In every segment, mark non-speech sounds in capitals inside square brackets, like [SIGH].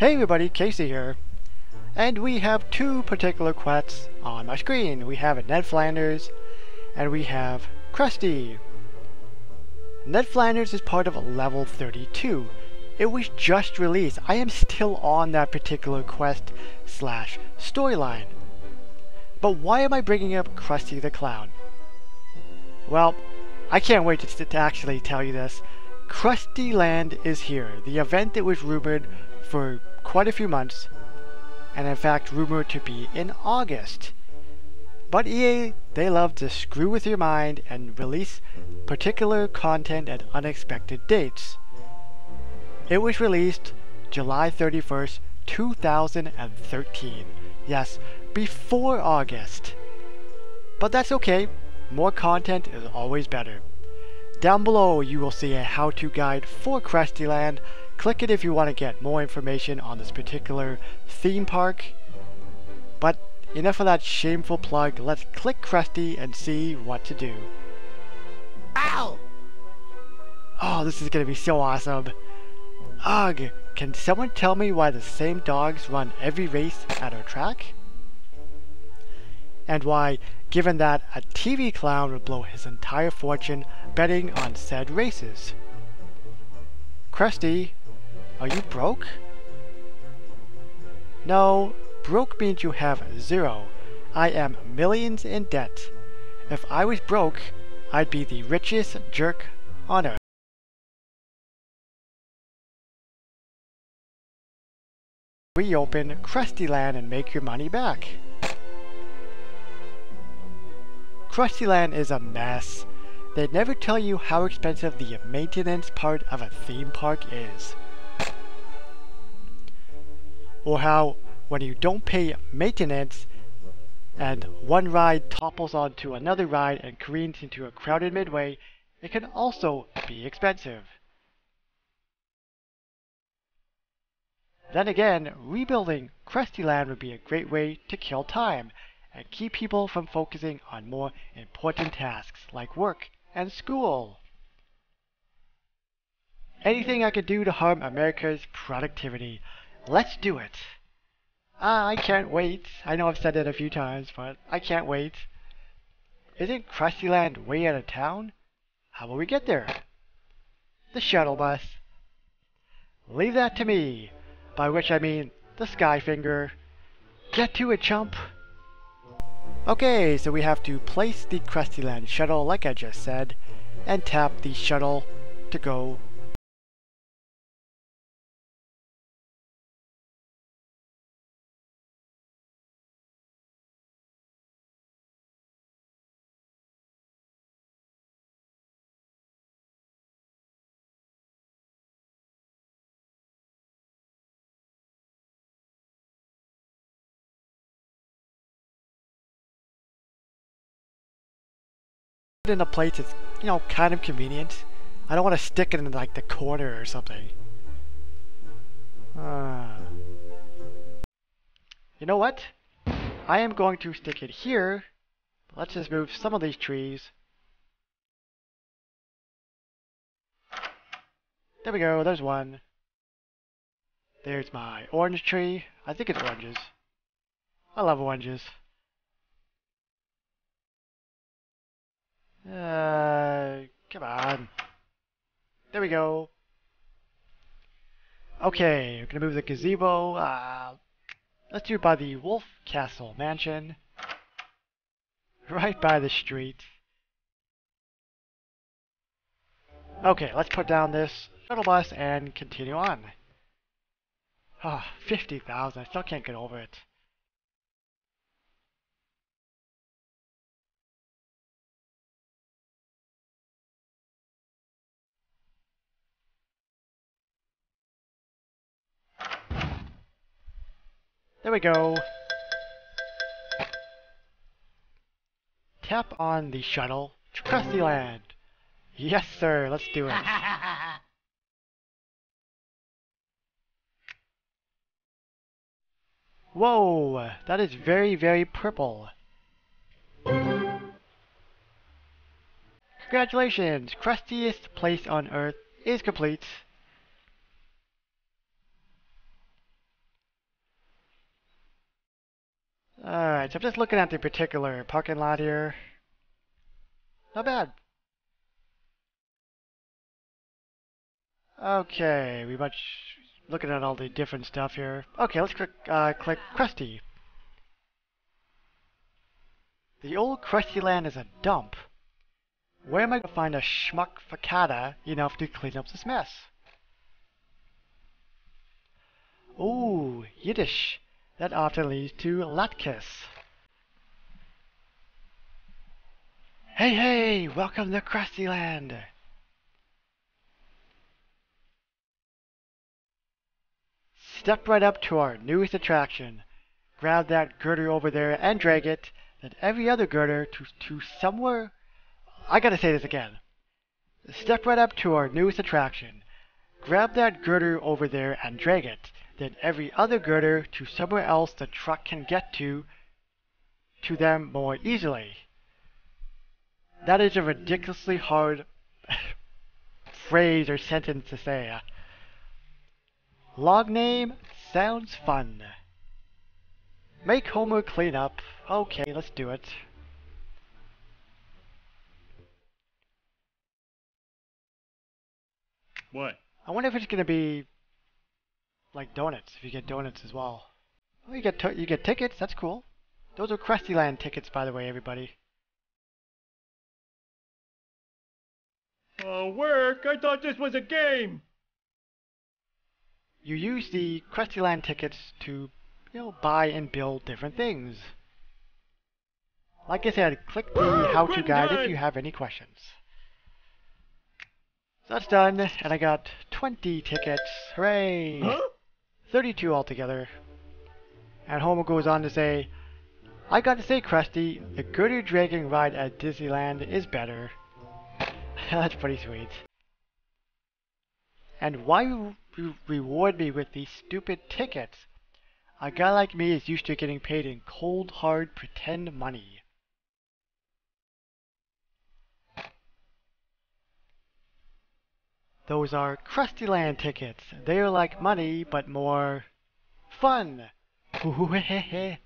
Hey everybody, KC here. And we have two particular quests on my screen. We have Ned Flanders and we have Krusty. Ned Flanders is part of level 32. It was just released. I am still on that particular quest slash storyline. But why am I bringing up Krusty the Clown? Well, I can't wait to, to actually tell you this. Krusty Land is here. The event that was rumored for quite a few months, and in fact rumored to be in August. But EA, they love to screw with your mind and release particular content at unexpected dates. It was released July 31st, 2013. Yes, before August. But that's okay, more content is always better. Down below you will see a how-to guide for Krusty Land. Click it if you want to get more information on this particular theme park. But enough of that shameful plug, let's click Krusty and see what to do. Ow! Oh, this is gonna be so awesome. Ugh, can someone tell me why the same dogs run every race at our track? And why, given that a TV clown would blow his entire fortune betting on said races? Krusty, are you broke? No, broke means you have zero. I am millions in debt. If I was broke, I'd be the richest jerk on earth. Reopen Krusty Land and make your money back. Krusty Land is a mess. They never tell you how expensive the maintenance part of a theme park is. Or how, when you don't pay maintenance, and one ride topples onto another ride and careens into a crowded midway, it can also be expensive. Then again, rebuilding Krusty Land would be a great way to kill time and keep people from focusing on more important tasks like work and school. Anything I could do to harm America's productivity, let's do it. Ah, I can't wait. I know I've said it a few times, but I can't wait. Isn't Krustyland way out of town? How will we get there? The shuttle bus. Leave that to me, by which I mean the Skyfinger. Get to it, chump! Okay, so we have to place the Krustyland shuttle, like I just said, and tap the shuttle to go in a place that's, you know, kind of convenient. I don't want to stick it in like the corner or something. Uh, you know what? I am going to stick it here. Let's just move some of these trees. There we go, there's one. There's my orange tree. I think it's oranges. I love oranges. Uh, come on. There we go. Okay, we're gonna move the gazebo. Uh, let's do it by the Wolf Castle Mansion. Right by the street. Okay, let's put down this shuttle bus and continue on. Ah, oh, 50,000. I still can't get over it. There we go. Tap on the shuttle to Krusty Land. Yes, sir. Let's do it. [LAUGHS] Whoa, that is very, very purple. Congratulations, Krustiest place on Earth is complete. Alright, so I'm just looking at the particular parking lot here. Not bad. Okay, we much looking at all the different stuff here. Okay, let's click uh, click Krusty. The old Krusty Land is a dump. Where am I gonna find a schmuck facada enough to clean up this mess? Ooh, Yiddish. That often leads to Latkes. Hey, hey, welcome to Krusty Land. Step right up to our newest attraction. Grab that girder over there and drag it, then every other girder to, to somewhere. I gotta say this again. Step right up to our newest attraction. Grab that girder over there and drag it, then every other girder to somewhere else the truck can get to to them more easily. That is a ridiculously hard [LAUGHS] phrase or sentence to say. Log name sounds fun. Make Homer clean up. Okay, let's do it. What? I wonder if it's gonna be like donuts. If you get donuts as well. Oh, you get you get tickets. That's cool. Those are Krusty Land tickets, by the way, everybody. Oh, work? I thought this was a game. You use the Krusty Land tickets to, you know, buy and build different things. Like I said, click the how-to guide if you have any questions. So that's done, and I got 20 tickets. Hooray! Huh? 32 altogether. And Homer goes on to say, I gotta say, Krusty, the Girder Dragon ride at Disneyland is better. [LAUGHS] That's pretty sweet. And why you re- reward me with these stupid tickets? A guy like me is used to getting paid in cold, hard, pretend money. Those are Krusty Land tickets. They are like money, but more fun. [LAUGHS]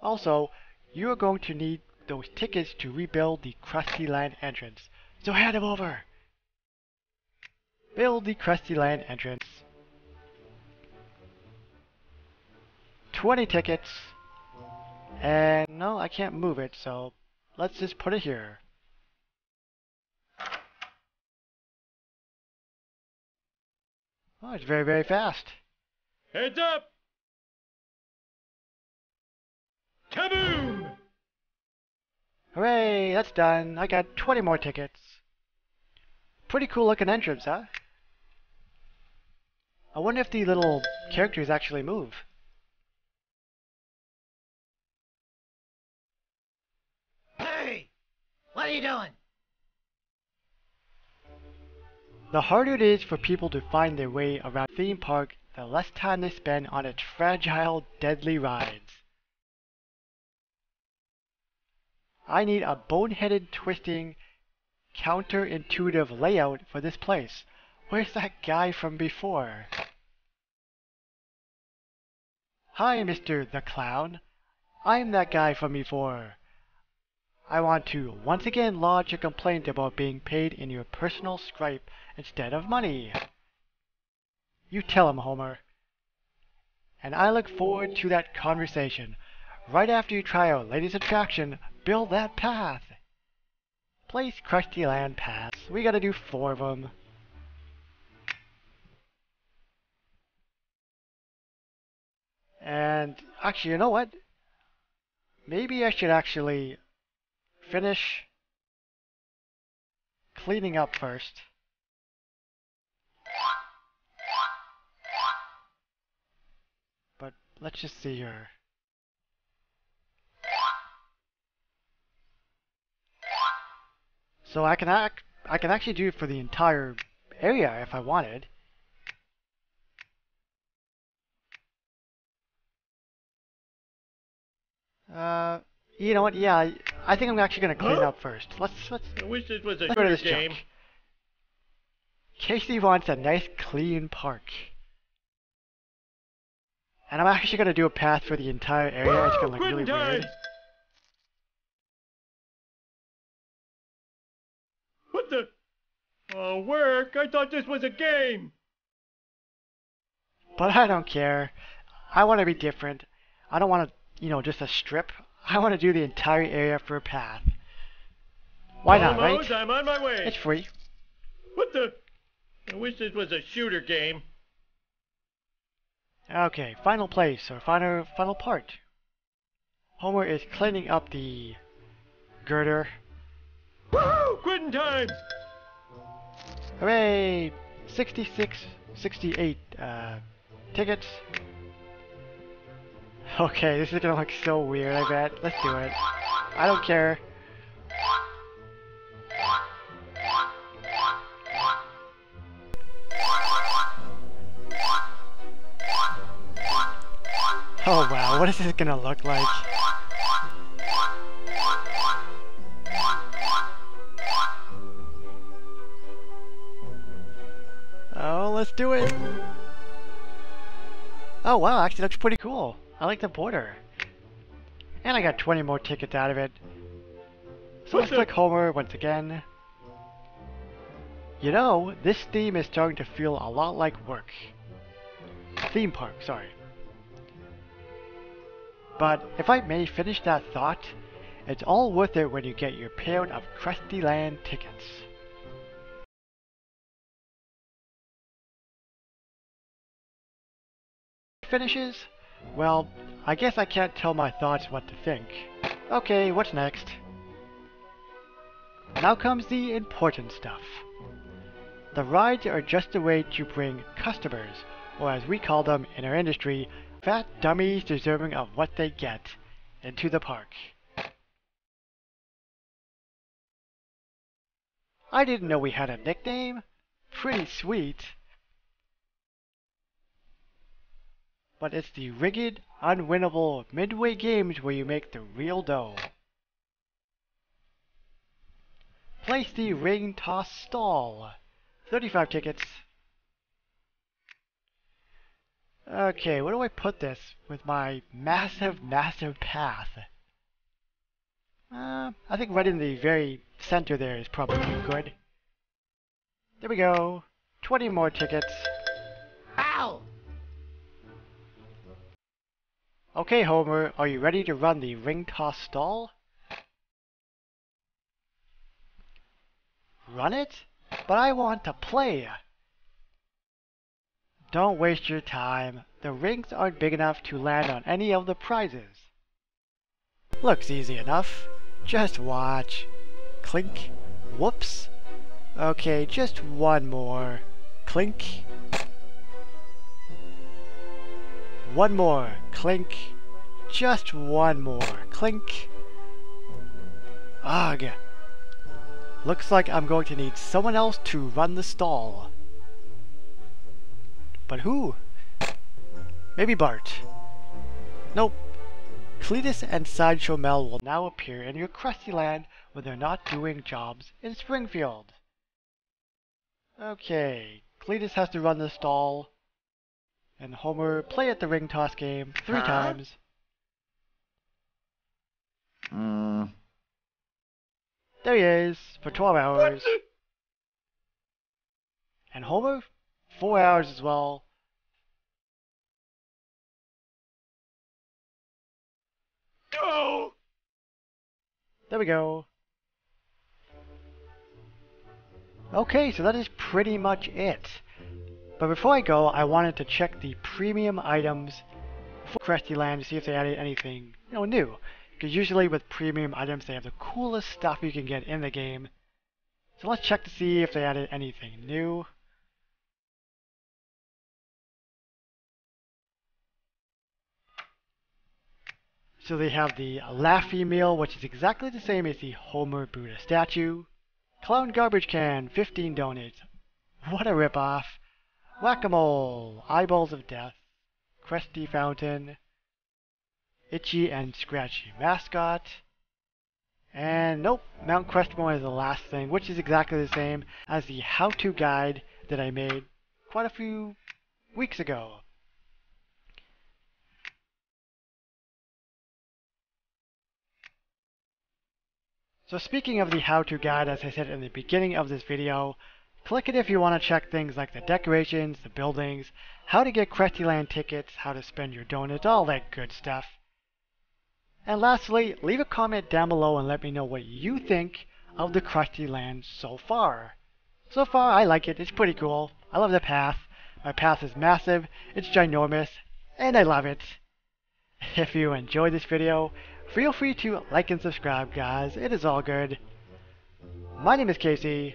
also, you are going to need those tickets to rebuild the Krusty Land entrance. So hand them over. Build the Krusty Land entrance. 20 tickets. And no, I can't move it, so let's just put it here. Oh, it's very, very fast. Heads up! Kaboom! Hooray, that's done. I got 20 more tickets. Pretty cool looking entrance, huh? I wonder if the little characters actually move. Hey! What are you doing? The harder it is for people to find their way around a theme park, the less time they spend on its fragile, deadly rides. I need a boneheaded, twisting, counterintuitive layout for this place. Where's that guy from before? Hi, Mr. the Clown. I'm that guy from before. I want to once again lodge a complaint about being paid in your personal scripe instead of money. You tell him, Homer. And I look forward to that conversation. Right after you try our latest attraction, build that path. Place Krusty Land paths. We gotta do four of them. And actually, you know what? Maybe I should actually finish cleaning up first. But let's just see here. So I can act I can actually do it for the entire area if I wanted. Uh, you know what? Yeah, I- think I'm actually gonna clean up first. Let's let's I wish this was a let's go to this game. junk. KC wants a nice clean park. And I'm actually going to do a path for the entire area. It's to look really Quitting weird. What the? Oh, work! I thought this was a game! But I don't care. I want to be different. I don't want to, you know, just a strip. I want to do the entire area for a path. Why not, right? I'm on my way. It's free. What the? I wish this was a shooter game. Okay, final place, or final, final part. Homer is cleaning up the girder. Woo! Quitting time! Hooray! 66, 68 uh, tickets. [LAUGHS] Okay, this is gonna look so weird, I bet. Let's do it. I don't care. Oh wow, what is this gonna look like? Oh, let's do it! Oh wow, actually looks pretty cool. I like the border. And I got 20 more tickets out of it. So let's click Homer once again. You know, this theme is starting to feel a lot like work. Theme park, sorry. But if I may finish that thought, it's all worth it when you get your payout of Krusty Land tickets. Finishes? Well, I guess I can't tell my thoughts what to think. Okay, what's next? Now comes the important stuff. The rides are just a way to bring customers, or as we call them in our industry, fat dummies deserving of what they get, into the park. I didn't know we had a nickname. Pretty sweet. But it's the rigged, unwinnable midway games where you make the real dough. Place the ring toss stall. 35 tickets. Okay, where do I put this with my massive, massive path? Uh, I think right in the very center there is probably good. There we go. 20 more tickets. Ow! Okay, Homer, are you ready to run the ring toss stall? Run it? But I want to play. Don't waste your time. The rings aren't big enough to land on any of the prizes. Looks easy enough. Just watch. Clink. Whoops. Okay, just one more. Clink. One more. Clink. Just one more. Clink. Ugh. Looks like I'm going to need someone else to run the stall. But who? Maybe Bart. Nope. Cletus and Sideshow Mel will now appear in your Krusty Land when they're not doing jobs in Springfield. Okay, Cletus has to run the stall, and Homer play at the ring toss game three Huh? times. Hmm. There he is, for 12 hours. the? And Homer, 4 hours as well. Go! There we go. Okay, so that is pretty much it. But before I go, I wanted to check the premium items for Krusty Land to see if they added anything, you know, new. Because usually with premium items, they have the coolest stuff you can get in the game. So let's check to see if they added anything new. So they have the Laffy meal, which is exactly the same as the Homer Buddha statue. Clown garbage can, 15 donuts. What a ripoff. Whack-A-Mole, Eyeballs of Death, Krusty Fountain, Itchy and Scratchy Mascot, and nope, Mount Krustmore is the last thing, which is exactly the same as the how-to guide that I made quite a few weeks ago. So speaking of the how-to guide, as I said in the beginning of this video, click it if you want to check things like the decorations, the buildings, how to get Krusty Land tickets, how to spend your donuts, all that good stuff. And lastly, leave a comment down below and let me know what you think of the Krusty Land so far. So far, I like it. It's pretty cool. I love the path. My path is massive, it's ginormous, and I love it. [LAUGHS] If you enjoyed this video, feel free to like and subscribe, guys. It is all good. My name is KC,